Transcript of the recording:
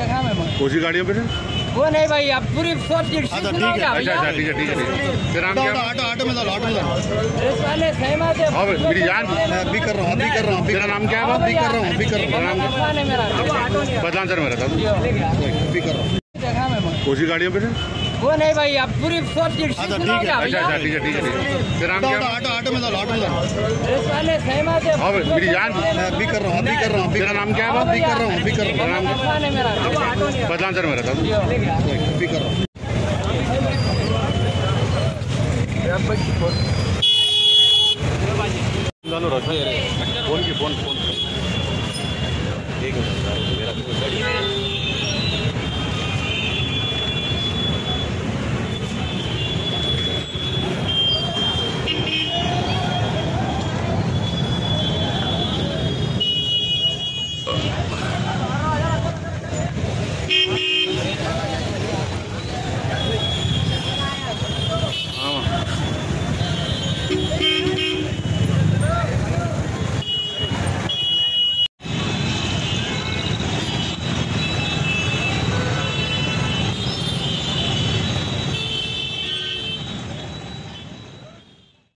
जगह में गाड़ियों पे वो नहीं भाई आप पूरी सोच की अच्छा, ठीक है। अच्छा अच्छा ठीक है ठीक है ठीक है। तेरा नाम क्या? ऑटो ऑटो में डालो ऑटो में है हाँ मेरी जान। अभी कर रहा हूँ अभी कर रहा हूँ मेरा नाम क्या है अभी कर रहा हूँ अभी कर रहा तेरा नाम क्या है? मेरा बदलान सर मेरा था। अभी कर रहा हूँ। उसी गाड़ियों पे वो नहीं भाई अब पूरी सोच की अच्छा, ठीक है। अच्छा अच्छा ठीक है ठीक है ठीक है। ऑटो क्या? ऑटो ऑटो में ऑटो में पुलिस वाले सहमत है हाँ भाई, मेरी जान मैं अभी कर रहा हूँ अभी कर रहा हूँ तेरा नाम क्या है अभी कर रहा हूँ अभी कर रहा तेरा नाम है मेरा ऑटो नहीं बदलान सर मेरा था हूँ। अभी कर रहा हूँ। फ़ोन की फ़ोन फ़ोन।